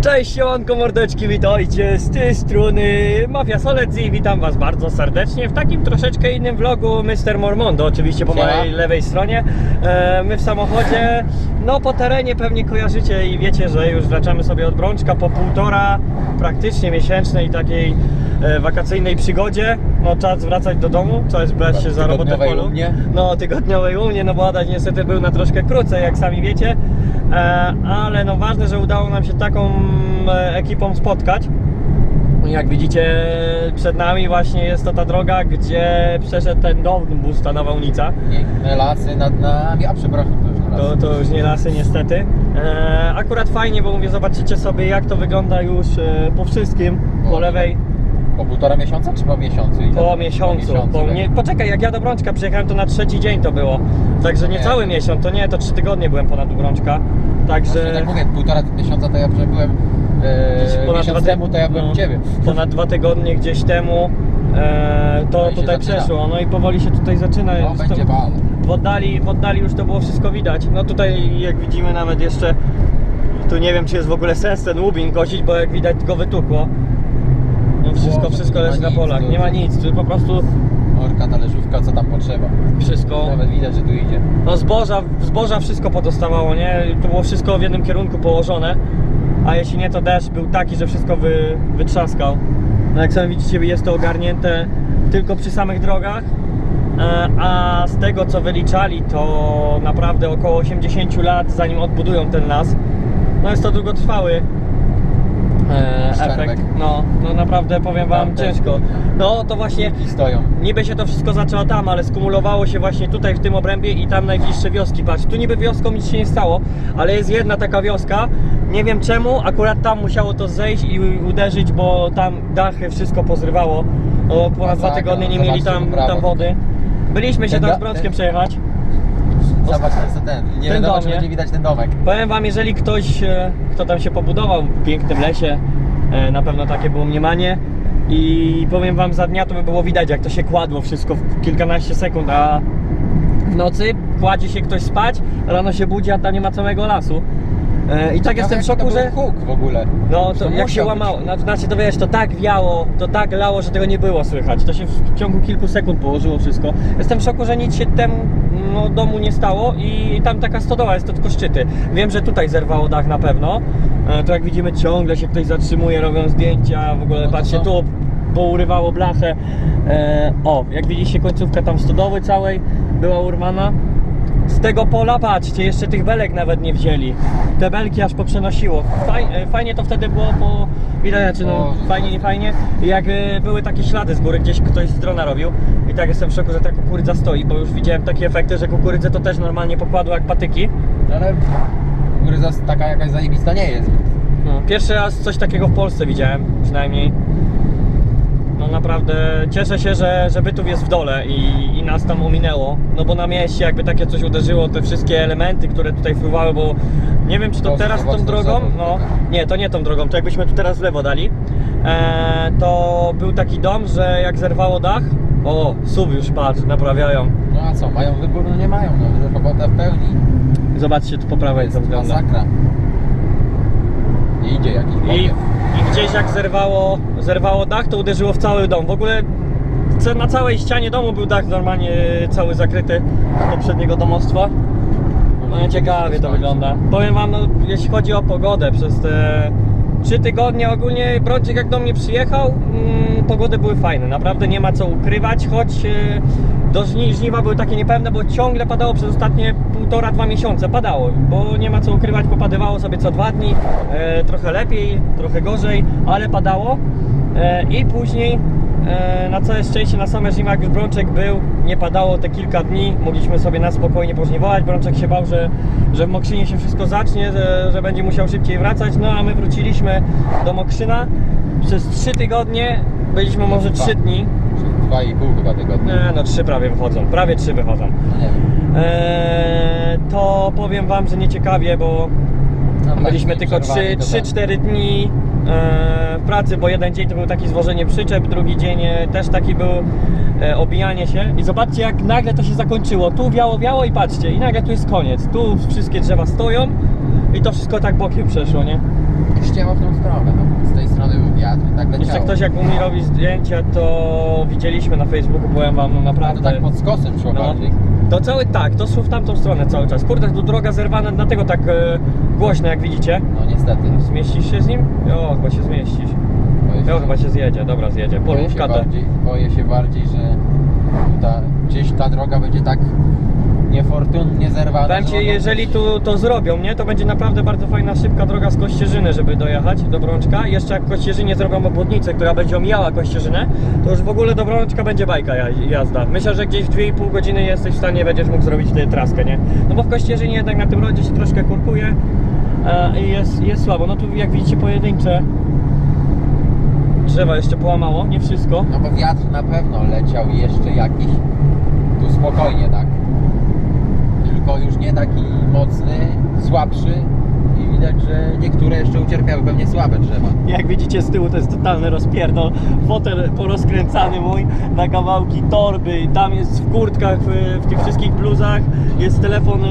Cześć, siemanko mordeczki, witajcie z tej strony Mafia Solec i witam was bardzo serdecznie w takim troszeczkę innym vlogu Mr. Mormondo, oczywiście po Siema. mojej lewej stronie e, My w samochodzie, no po terenie pewnie kojarzycie i wiecie, że już wracamy sobie od Brączka po półtora praktycznie miesięcznej takiej e, wakacyjnej przygodzie No czas wracać do domu, czas brać się za robotę w polu u mnie? no, tygodniowej u mnie, no bo Adaś niestety był na troszkę krócej, jak sami wiecie. E, ale no ważne, że udało nam się taką ekipą spotkać. Jak widzicie przed nami właśnie jest to ta droga, gdzie przeszedł ten dowód ta nawałnica. Piękne lasy nad nami, a przepraszam, to już To, lasy. to już nie lasy niestety. E, akurat fajnie, bo mówię, zobaczycie sobie jak to wygląda już e, po wszystkim. Po O, lewej Po półtora miesiąca czy po miesiącu? Po miesiącu. Po, tak? nie, poczekaj, jak ja do Brączka przyjechałem, to na trzeci dzień to było. Także nie Nie. cały miesiąc, to nie, to trzy tygodnie byłem ponad u Brączka. Właśnie Także tak mówię, półtora miesiąca to ja byłem, e, miesiąc ty- temu to ja byłem no, u Ciebie. Ponad dwa tygodnie gdzieś temu e, to No tutaj przeszło. No i powoli się tutaj zaczyna. No, Zresztą będzie bal. w oddali, w oddali już to było wszystko widać. No tutaj jak widzimy nawet jeszcze tu nie wiem czy jest w ogóle sens ten łubin kosić, bo jak widać go wytukło. No wszystko, Boże, wszystko leży na polach. Nie ma nic, tu po prostu Orka, talerzówka, co tam potrzeba. wszystko. Nawet widać, że tu idzie. No zboża, zboża wszystko podostawało, nie? To było wszystko w jednym kierunku położone. A jeśli nie, to deszcz był taki, że wszystko wy, wytrzaskał. No jak sami widzicie, jest to ogarnięte tylko przy samych drogach. E, A z tego co wyliczali, to naprawdę około 80 lat zanim odbudują ten las. No jest to długotrwały e, Szczerbek. efekt. No, no naprawdę powiem wam Tam też ciężko. No to właśnie I stoją. Niby się to wszystko zaczęło tam, ale skumulowało się właśnie tutaj w tym obrębie i tam najbliższe wioski. Patrz, tu niby wioską nic się nie stało, ale jest jedna taka wioska. Nie wiem czemu, akurat tam musiało to zejść i uderzyć, bo tam dachy wszystko pozrywało. O, ponad dwa tygodnie nie mieli zobaczcie tam, tam wody. Byliśmy się Ten tam z Brączkiem ten- przejechać. Zobacz ten, ten. Nie Ten wiadomo, dom, czy nie? będzie widać ten domek. Powiem wam, jeżeli ktoś, e, kto tam się pobudował w pięknym lesie, e, na pewno takie było mniemanie. I powiem wam, za dnia to by było widać, jak to się kładło wszystko w kilkanaście sekund, a w nocy kładzie się ktoś spać, rano się budzi, a tam nie ma całego lasu. E, I tak jestem w szoku, to że... był huk w ogóle. No to To jak się łamało, być. to znaczy to wiesz, to tak wiało, to tak lało, że tego nie było słychać. To się w ciągu kilku sekund położyło wszystko. Jestem w szoku, że nic się temu no, domu nie stało i tam taka stodoła jest, to tylko szczyty. Wiem, że tutaj zerwało dach na pewno. E, To jak widzimy ciągle się ktoś zatrzymuje, robią zdjęcia, w ogóle No patrzcie co? tu, pourywało blachę. E, o, jak widzicie końcówka tam stodoły całej była urwana. Z tego pola, patrzcie, jeszcze tych belek nawet nie wzięli. Te belki aż poprzenosiło. Faj, e, fajnie to wtedy było, bo widać, czy no fajnie, nie fajnie. I jak e, były takie ślady z góry, gdzieś ktoś z drona robił. I tak jestem w szoku, że ta kukurydza stoi, bo już widziałem takie efekty, że kukurydzę to też normalnie pokładło jak patyki. Ale kukurydza taka jakaś zajebista nie jest. No, pierwszy raz coś takiego w Polsce widziałem, przynajmniej. No naprawdę cieszę się, że, że Bytów jest w dole i, i nas tam ominęło. No bo na mieście jakby takie coś uderzyło, te wszystkie elementy, które tutaj fruwały, bo nie wiem czy to teraz zobacz tą drogą. no nie, to nie tą drogą, to jakbyśmy tu teraz w lewo dali, e, to był taki dom, że jak zerwało dach, o, SUV już patrz, naprawiają. No a co, mają wybór? No nie mają, no robota w pełni. Zobaczcie tu po prawej co wygląda. Masakra. Idzie jakiś I. I gdzieś jak zerwało, zerwało dach, to uderzyło w cały dom. W ogóle na całej ścianie domu był dach normalnie cały zakryty z poprzedniego domostwa. No ciekawie to wygląda. Powiem wam, no, jeśli chodzi o pogodę, przez te trzy tygodnie ogólnie Brączek jak do mnie przyjechał, mm, pogody były fajne, naprawdę nie ma co ukrywać, choć e, do żni, żniwa były takie niepewne, bo ciągle padało przez ostatnie półtora, dwa miesiące, padało, bo nie ma co ukrywać, popadywało sobie co dwa dni, e, trochę lepiej, trochę gorzej, ale padało e, i później Na całe szczęście na same jak już Brączek był, nie padało te kilka dni, mogliśmy sobie na spokojnie pożniewować. Brączek się bał, że, że w Mokrzynie się wszystko zacznie, że, że będzie musiał szybciej wracać, no a my wróciliśmy do Mokrzyna. Przez trzy tygodnie, byliśmy może trzy dni, Dwa i pół chyba tygodnia. nie, no trzy prawie wychodzą, prawie trzy wychodzą. No. E, to powiem Wam, że nieciekawie, bo byliśmy i tylko przerwani to tak. 3-4 dni e, w pracy, bo jeden dzień to był taki zwożenie przyczep, drugi dzień e, też taki był e, obijanie się. I zobaczcie jak nagle to się zakończyło. Tu wiało, wiało i patrzcie, i nagle tu jest koniec. Tu wszystkie drzewa stoją i to wszystko tak bokiem przeszło, nie? Ścięło w tą ktoś jak umie robić zdjęcia, to widzieliśmy na Facebooku, powiem wam, no A to naprawdę. tak pod skosem szło No, bardziej. to cały tak, to szło w tamtą stronę cały czas. Kurde, tu droga zerwana, dlatego tak głośno jak widzicie. No niestety. Zmieścisz się z nim? Jo, chyba się zmieścisz. Boję Jo, chyba się zjedzie, dobra zjedzie. boję się, bardziej, boję się bardziej, że ta, gdzieś ta droga będzie tak niefortunnie zerwana. Powiem że ci, jeżeli tu to zrobią, nie, to będzie naprawdę bardzo fajna, szybka droga z Kościerzyny, żeby dojechać do Brączka. Jeszcze jak w Kościerzynie zrobią obwodnicę, która będzie omijała Kościerzynę, to już w ogóle do Brączka będzie bajka ja- jazda. Myślę, że gdzieś w 2,5 godziny jesteś w stanie, będziesz mógł zrobić tę traskę, nie? No bo w Kościerzynie jednak na tym rodzie się troszkę kurkuje i jest, jest słabo. No tu jak widzicie pojedyncze drzewa jeszcze połamało, nie wszystko. No bo wiatr na pewno leciał jeszcze jakiś tu spokojnie, tak? Tylko już nie taki mocny, słabszy widać, że niektóre jeszcze ucierpiały pewnie słabe drzewa. Jak widzicie z tyłu to jest totalny rozpierdol. Fotel porozkręcany mój na kawałki torby. Tam jest w kurtkach, w, w tych wszystkich bluzach. Jest telefon y,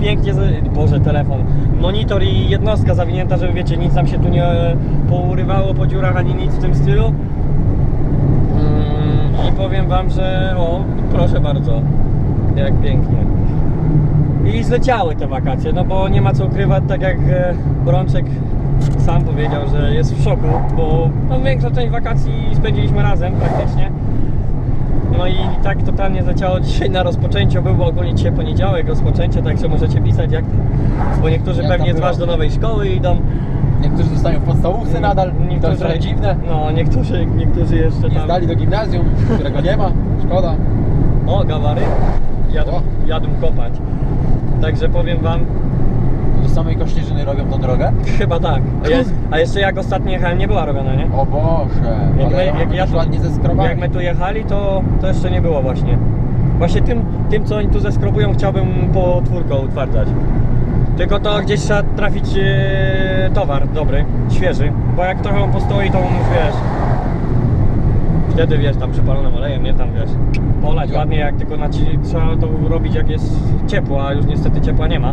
pięknie, Boże telefon, monitor i jednostka zawinięta, żeby wiecie, nic nam się tu nie pourywało po dziurach ani nic w tym stylu. Mm, I powiem wam, że o, proszę bardzo, jak pięknie. I zleciały te wakacje, no bo nie ma co ukrywać, tak jak e, Brączek sam powiedział, że jest w szoku, bo no, większa część wakacji spędziliśmy razem praktycznie. No i tak totalnie zleciało dzisiaj na rozpoczęciu, był ogólnie dzisiaj poniedziałek, rozpoczęcie, także możecie pisać jak, bo niektórzy Jak pewnie z Was do było? nowej szkoły idą. Niektórzy zostają w podstawówce nadal, to jest trochę dziwne. No, niektórzy, niektórzy jeszcze Nie tam... zdali do gimnazjum, którego nie ma, szkoda. O, gawary, jadą, jadą kopać. Także powiem Wam, Do samej Kościerzyny robią tą drogę? Chyba tak. A, jest, a jeszcze jak ostatnio jechałem, nie była robiona, nie? O Boże, Jak, ale my, jak, ja ładnie zeskrobali. jak my tu jechali, to, to jeszcze nie było właśnie. Właśnie tym, tym co oni tu zeskrobują, chciałbym podwórko utwardzać. Tylko to gdzieś trzeba trafić e, towar dobry, świeży. Bo jak trochę on postoi, to on już wiesz. Wtedy wiesz, tam przypalonym olejem, nie tam wiesz. Polać ładnie, jak tylko naci- trzeba to robić jak jest ciepło, a już niestety ciepła nie ma.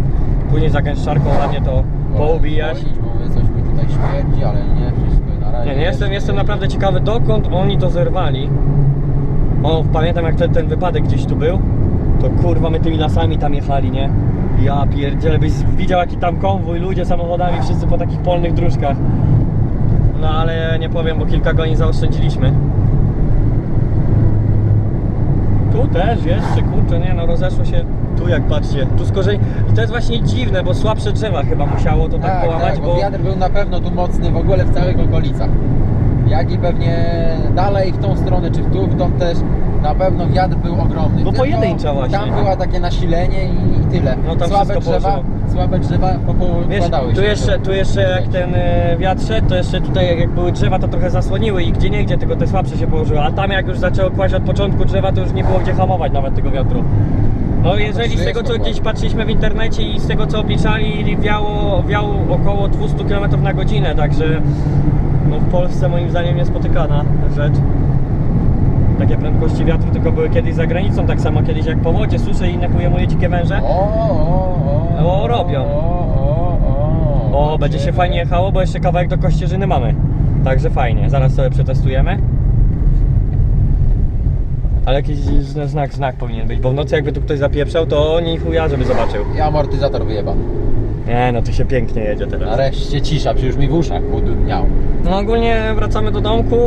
Później za gęszczarką ładnie to poubijać. Zwolnić, bo mówię, coś mi tutaj śmierdzi, ale nie, wszystko na razie. Nie, nie jestem, jest- jestem naprawdę ciekawy dokąd oni to zerwali. O, pamiętam jak ten, ten wypadek gdzieś tu był. To kurwa my tymi lasami tam jechali, nie? Ja pierdzielę, byś widział jaki tam konwój, ludzie samochodami, wszyscy po takich polnych dróżkach. No ale nie powiem, bo kilka godzin zaoszczędziliśmy. Tu też jeszcze, kurczę, nie no, rozeszło się tu jak patrzcie, tu skorzeń... I to jest właśnie dziwne, bo słabsze drzewa chyba musiało to tak, Tak, połamać, tak, bo bo... wiatr był na pewno tu mocny w ogóle w całych okolicach. Jak i pewnie dalej w tą stronę, czy w tu, w tą też, na pewno wiatr był ogromny. No Tylko pojedyncza właśnie. Tam było takie nasilenie i, i tyle. No tam słabe wszystko drzewa, położyło. słabe drzewa Wiesz, się. tu jeszcze, tu jeszcze jak ten e, wiatr szedł, to jeszcze tutaj jak- były drzewa, to trochę zasłoniły i gdzie nie gdzie, tylko te słabsze się położyły, a tam jak już zaczęło kłaść od początku drzewa, to już nie było gdzie hamować nawet tego wiatru. No jeżeli z tego co gdzieś patrzyliśmy w internecie i z tego co obliczali, wiało, wiało około 200 km na godzinę, także no w Polsce moim zdaniem niespotykana rzecz. Takie prędkości wiatru tylko były kiedyś za granicą, tak samo kiedyś jak po wodzie, susze i inne pojemuje dzikie węże. O, o, o, O, robią. O, o, o. O, będzie się fajnie jechało, bo jeszcze kawałek do Kościerzyny mamy. Także fajnie, zaraz sobie przetestujemy. Ale jakiś zna- znak, znak powinien być, bo w nocy jakby tu ktoś zapieprzał, to nie chuja, żeby zobaczył. I amortyzator wyjebany. Nie, no tu się pięknie jedzie teraz. Nareszcie cisza, przecież mi w uszach budniał. No ogólnie wracamy do domku.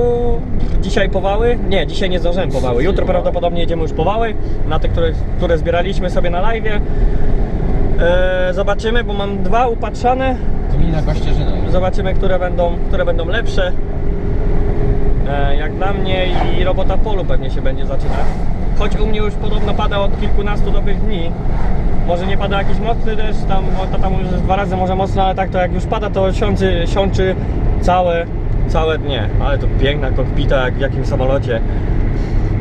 Dzisiaj powały. Nie, dzisiaj nie zdążyłem powały. Jutro prawdopodobnie jedziemy już powały. Na te, które, które zbieraliśmy sobie na live. Eee, zobaczymy, bo mam dwa upatrzane. Gmina Kościerzyna. Zobaczymy, które będą, które będą lepsze. E, jak dla mnie i robota w polu pewnie się będzie zaczynać. Choć u mnie już podobno pada od kilkunastu dobrych dni. Może nie pada jakiś mocny deszcz, tam że jest dwa razy może mocno, ale tak to jak już pada to siączy, siączy całe, całe dnie. Ale to piękna kokpita jak w jakimś samolocie.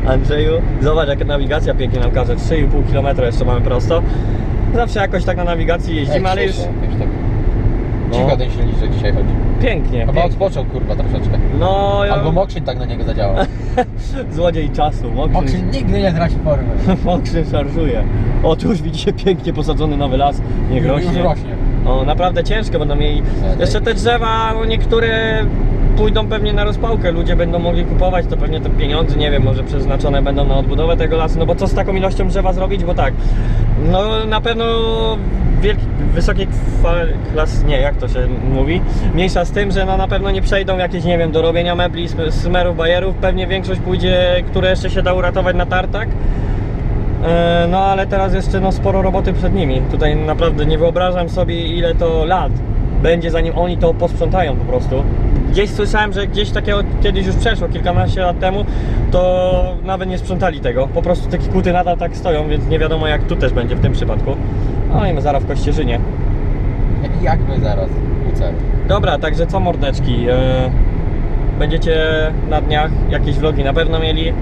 Andrzeju, zobacz jaka nawigacja pięknie nam każe, 3,5 km jeszcze mamy prosto. Zawsze jakoś tak na nawigacji jeździmy, ale już tak. No. Cicho ten silniczek dzisiaj chodzi. pięknie. Chyba odpoczął kurwa troszeczkę. No, ja... Albo Mokrzyn tak na niego zadziałał. złodziej czasu, mokrzy, Mokrzyn nigdy nie traci formy. mokrzy szarżuje. O, tu już widzicie pięknie posadzony nowy las, niech Już rośnie. Rośnie. O, naprawdę ciężko będą mieli. Jeszcze te drzewa, no niektóre pójdą pewnie na rozpałkę, ludzie będą mogli kupować, to pewnie te pieniądze, nie wiem, może przeznaczone będą na odbudowę tego lasu, no bo co z taką ilością drzewa zrobić, bo tak, no na pewno wielki, wysokiej klas, nie, jak to się mówi, mniejsza z tym, że no na pewno nie przejdą jakieś, nie wiem, do robienia mebli, sm- smerów, bajerów, pewnie większość pójdzie, które jeszcze się da uratować na tartak, No ale teraz jeszcze no, sporo roboty przed nimi. Tutaj naprawdę nie wyobrażam sobie ile to lat będzie zanim oni to posprzątają po prostu. Gdzieś słyszałem, że gdzieś takiego kiedyś już przeszło, kilkanaście lat temu, to nawet nie sprzątali tego. Po prostu te kikuty nadal tak stoją, więc nie wiadomo jak tu też będzie w tym przypadku. No i my zaraz w Kościerzynie. Jak my zaraz celu. Dobra, także co mordeczki? E, będziecie na dniach jakieś vlogi na pewno mieli.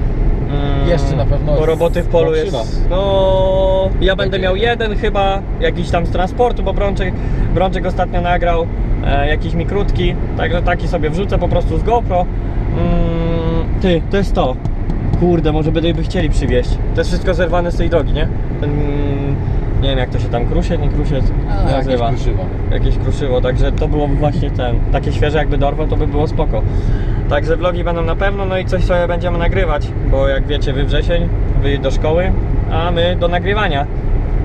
Mm, Jeszcze na pewno Bo roboty w polu jest. No, ja będę miał jeden. chyba, jakiś tam z transportu, bo Brączek, Brączek ostatnio nagrał e, jakiś mi krótki, także taki sobie wrzucę po prostu z GoPro. Mm, ty, to jest to. Kurde, może by by chcieli przywieźć. To jest wszystko zerwane z tej drogi, nie? Ten, nie wiem jak to się tam krusie, nie krusie A, jakieś nazywa kruszywo. jakieś kruszywo, także to było właśnie ten, takie świeże jakby dorwał, to by było spoko. Także vlogi będą na pewno, no i coś sobie będziemy nagrywać, bo jak wiecie, wy wrzesień, wy do szkoły, a my do nagrywania.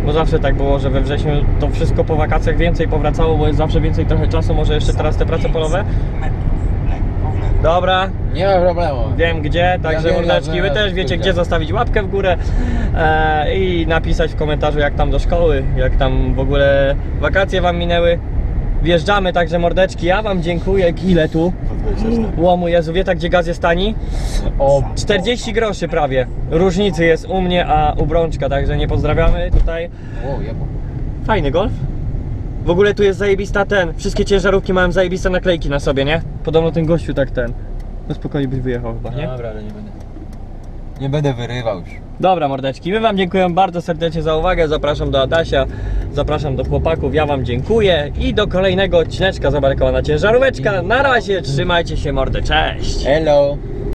Bo zawsze tak było, że we wrześniu to wszystko po wakacjach więcej powracało, bo jest zawsze więcej trochę czasu, może jeszcze teraz te prace polowe. Dobra, Nie ma problemu. wiem gdzie, także mordeczki, ja wy też wiecie gdzie. gdzie zostawić łapkę w górę e, i napisać w komentarzu jak tam do szkoły, jak tam w ogóle wakacje wam minęły. Wjeżdżamy, także mordeczki, ja wam dziękuję, ile tu? Łomu Jezu, wie tak gdzie gaz jest tani? O, 40 groszy prawie, różnicy jest u mnie, a u Brączka, także nie pozdrawiamy tutaj. Fajny golf. W ogóle tu jest zajebista ten, wszystkie ciężarówki mają zajebiste naklejki na sobie, nie? Podobno ten gościu tak ten, no spokojnie byś wyjechał chyba, nie? Dobra, ale nie będę. Nie będę wyrywał już. Dobra mordeczki, my wam dziękuję bardzo serdecznie za uwagę, zapraszam do Adasia, zapraszam do chłopaków, ja wam dziękuję i do kolejnego odcineczka zabarkowana ciężaróweczka. Na razie, trzymajcie się mordy, cześć! Hello.